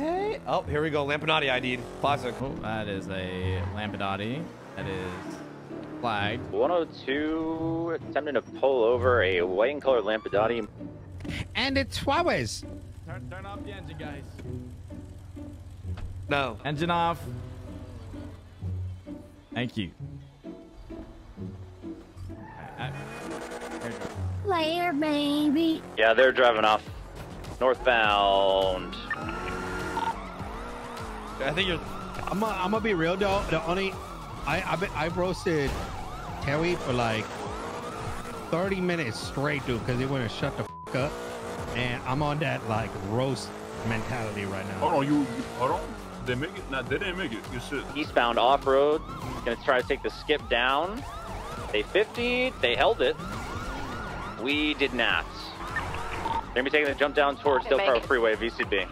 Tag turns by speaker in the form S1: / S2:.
S1: Okay. Oh, here we go. Lampadati ID'd. Classic.
S2: Oh, that is a Lampadati. That is flagged.
S3: 102 attempting to pull over a white and colored Lampadati.
S4: And it's Suarez.
S2: Turn, turn off the engine, guys.
S1: No.
S2: Engine off. Thank you. Uh, uh, I- I- there.
S5: Player baby.
S3: Yeah, they're driving off northbound.
S1: I think you're.
S4: I'm gonna I'm gonna be real though. The only I I been, I've roasted Terry for like 30 minutes straight, dude, because he wouldn't shut the fuck up. And I'm on that like roast mentality right now.
S6: Hold on, you, you hold on. They make it? Nah, they didn't make it. You should.
S3: Eastbound off road. Gonna try to take the skip down. They 50. They held it. We did not. They're gonna be taking the jump down towards
S7: Didn't
S3: Del Perro
S7: make it.
S3: Freeway, VCB.